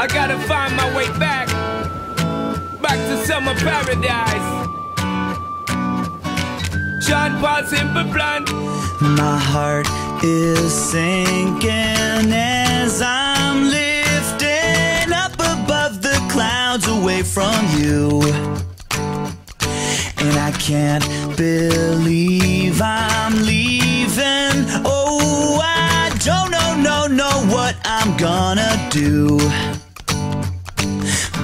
I gotta find my way back, back to summer paradise. Sean Paul Plan. My heart is sinking as I'm lifting up above the clouds away from you. And I can't believe I'm leaving. Oh, I don't know, no, know what I'm gonna do.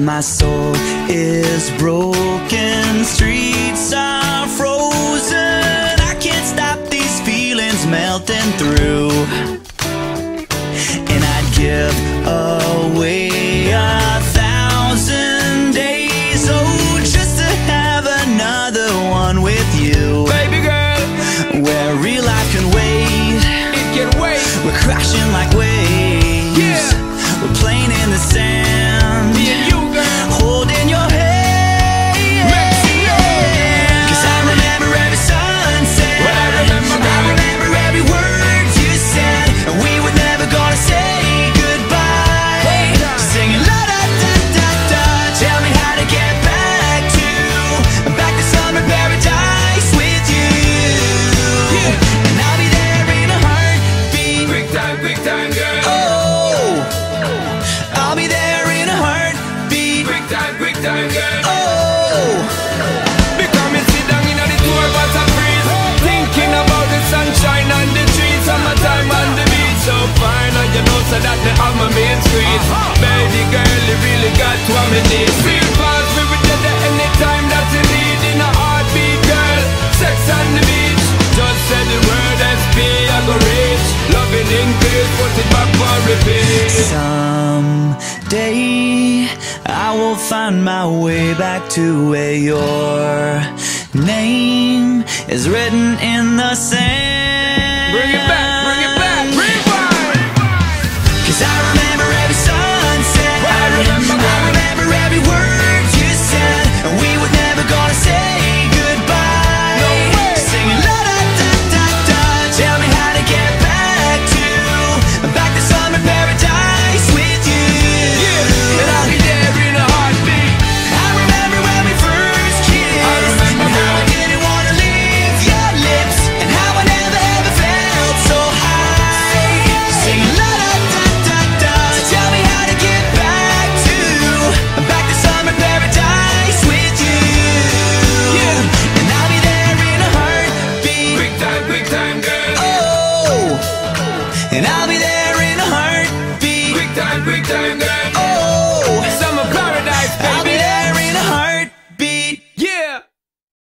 My soul is broken, streets are frozen. I can't stop these feelings melting through. And I'd give away a thousand days, oh, just to have another one with you. Baby girl, Where real life can wait, it can wait. we're crashing like waves. You know so that me have my Baby girl, you really got what me need Feel fast, we will get there anytime that you need. In a heartbeat, girl Sex on the beach. Just say the word SP, I go reach Loving in peace, put it back for repeat. Someday I will find my way back to where your name is written in the sand. Bring it back, every day